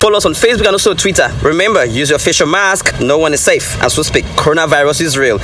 Follow us on Facebook and also Twitter. Remember, use your facial mask. No one is safe. As we speak, coronavirus is real.